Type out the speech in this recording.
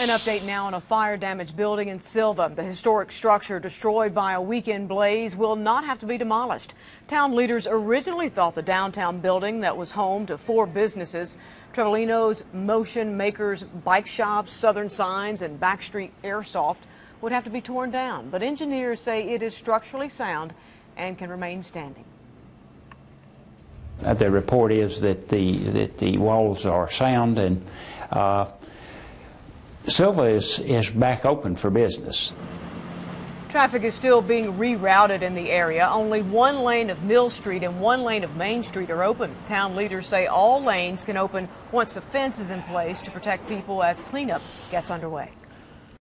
An update now on a fire damaged building in Sylva. The historic structure destroyed by a weekend blaze will not have to be demolished. Town leaders originally thought the downtown building that was home to four businesses Trevelino's, Motion Makers, Bike Shops, Southern Signs, and Backstreet Airsoft would have to be torn down. But engineers say it is structurally sound and can remain standing. Uh, The report is that the, that the walls are sound and uh, Sylva is, is back open for business. Traffic is still being rerouted in the area. Only one lane of Mill Street and one lane of Main Street are open. Town leaders say all lanes can open once a fence is in place to protect people as cleanup gets underway.